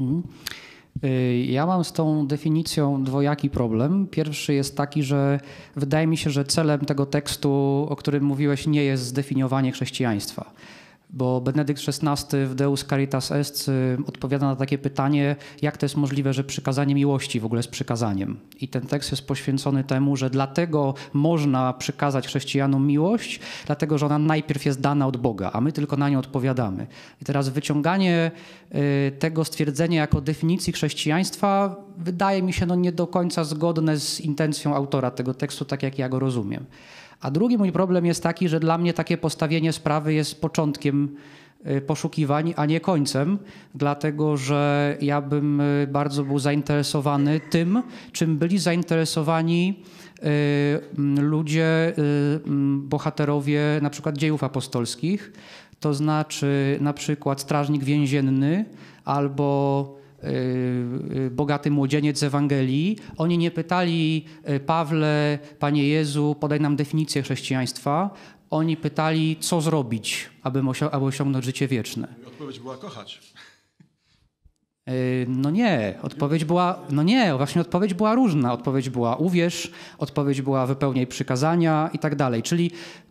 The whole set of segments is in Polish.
Mhm. Y, ja mam z tą definicją dwojaki problem. Pierwszy jest taki, że wydaje mi się, że celem tego tekstu, o którym mówiłeś, nie jest zdefiniowanie chrześcijaństwa bo Benedykt XVI w Deus Caritas Est y, odpowiada na takie pytanie, jak to jest możliwe, że przykazanie miłości w ogóle jest przykazaniem. I ten tekst jest poświęcony temu, że dlatego można przykazać chrześcijanom miłość, dlatego że ona najpierw jest dana od Boga, a my tylko na nią odpowiadamy. I teraz wyciąganie y, tego stwierdzenia jako definicji chrześcijaństwa wydaje mi się no nie do końca zgodne z intencją autora tego tekstu, tak jak ja go rozumiem. A drugi mój problem jest taki, że dla mnie takie postawienie sprawy jest początkiem y, poszukiwań, a nie końcem, dlatego że ja bym y, bardzo był zainteresowany tym, czym byli zainteresowani y, ludzie, bohaterowie na przykład dziejów apostolskich, to znaczy na przykład strażnik więzienny albo bogaty młodzieniec z Ewangelii, oni nie pytali y, Pawle, Panie Jezu, podaj nam definicję chrześcijaństwa. Oni pytali, co zrobić, aby, aby osiągnąć życie wieczne. Odpowiedź była kochać. No nie, odpowiedź była, no nie, właśnie odpowiedź była różna. Odpowiedź była uwierz, odpowiedź była wypełniaj przykazania i tak dalej. Czyli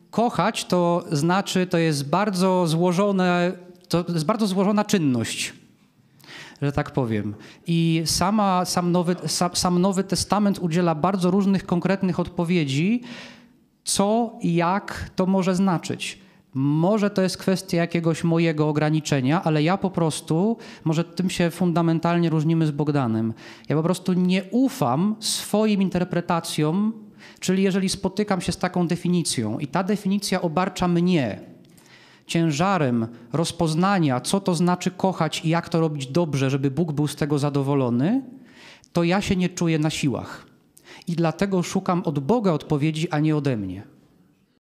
kochać to znaczy, to jest bardzo złożone, to jest bardzo złożona czynność że tak powiem. I sama, sam, nowy, sam, sam Nowy Testament udziela bardzo różnych konkretnych odpowiedzi, co i jak to może znaczyć. Może to jest kwestia jakiegoś mojego ograniczenia, ale ja po prostu, może tym się fundamentalnie różnimy z Bogdanem. Ja po prostu nie ufam swoim interpretacjom, czyli jeżeli spotykam się z taką definicją i ta definicja obarcza mnie, ciężarem rozpoznania, co to znaczy kochać i jak to robić dobrze, żeby Bóg był z tego zadowolony, to ja się nie czuję na siłach. I dlatego szukam od Boga odpowiedzi, a nie ode mnie.